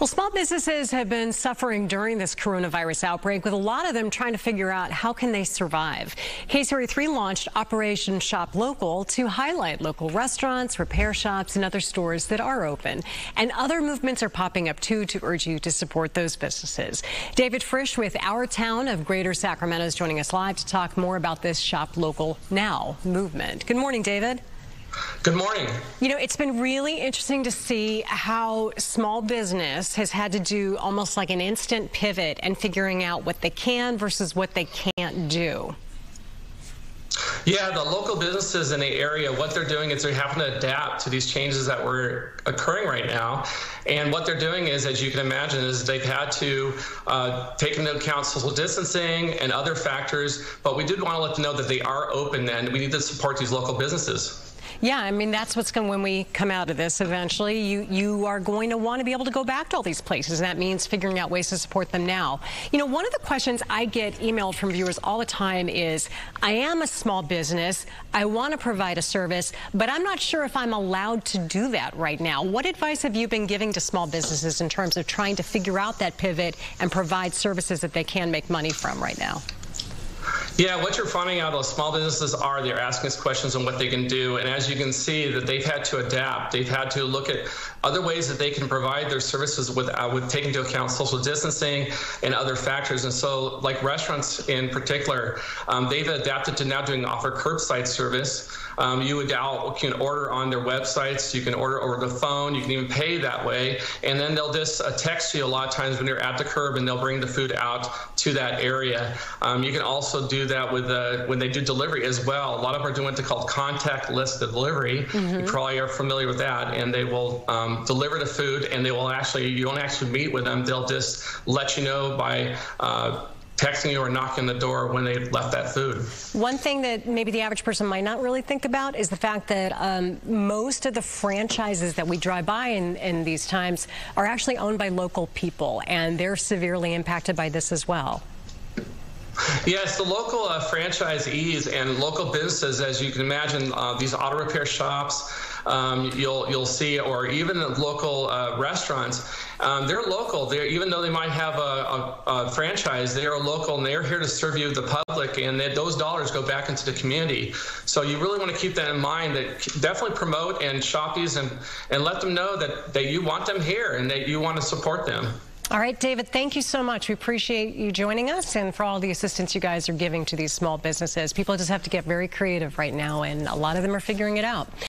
Well, small businesses have been suffering during this coronavirus outbreak, with a lot of them trying to figure out how can they survive. KCRA3 launched Operation Shop Local to highlight local restaurants, repair shops, and other stores that are open. And other movements are popping up too to urge you to support those businesses. David Frisch with Our Town of Greater Sacramento is joining us live to talk more about this Shop Local Now movement. Good morning, David. Good morning. You know, it's been really interesting to see how small business has had to do almost like an instant pivot and figuring out what they can versus what they can't do. Yeah, the local businesses in the area, what they're doing is they're having to adapt to these changes that were occurring right now. And what they're doing is, as you can imagine, is they've had to uh, take into account social distancing and other factors. But we did want to let them know that they are open and we need to support these local businesses. Yeah, I mean, that's what's going when we come out of this eventually. You, you are going to want to be able to go back to all these places, and that means figuring out ways to support them now. You know, one of the questions I get emailed from viewers all the time is I am a small business, I want to provide a service, but I'm not sure if I'm allowed to do that right now. What advice have you been giving to small businesses in terms of trying to figure out that pivot and provide services that they can make money from right now? Yeah, what you're finding out is small businesses are they're asking us questions on what they can do, and as you can see, that they've had to adapt. They've had to look at other ways that they can provide their services with uh, with taking into account social distancing and other factors. And so, like restaurants in particular, um, they've adapted to now doing offer curbside service. Um, you can order on their websites. You can order over the phone. You can even pay that way, and then they'll just uh, text you a lot of times when you're at the curb, and they'll bring the food out to that area. Um, you can also do that with uh, when they do delivery as well. A lot of them are doing what they call contactless delivery. Mm-hmm. You probably are familiar with that, and they will um, deliver the food, and they will actually you don't actually meet with them. They'll just let you know by uh, texting you or knocking the door when they left that food. One thing that maybe the average person might not really think about is the fact that um, most of the franchises that we drive by in, in these times are actually owned by local people, and they're severely impacted by this as well. Yes, the local uh, franchisees and local businesses, as you can imagine, uh, these auto repair shops, um, you'll you'll see, or even local uh, restaurants, um, they're local. They're even though they might have a, a, a, franchise, they are local and they're here to serve you the public, and they, those dollars go back into the community. So you really want to keep that in mind. That definitely promote and shop these and and let them know that that you want them here and that you want to support them. All right, David, thank you so much. We appreciate you joining us and for all the assistance you guys are giving to these small businesses. People just have to get very creative right now, and a lot of them are figuring it out.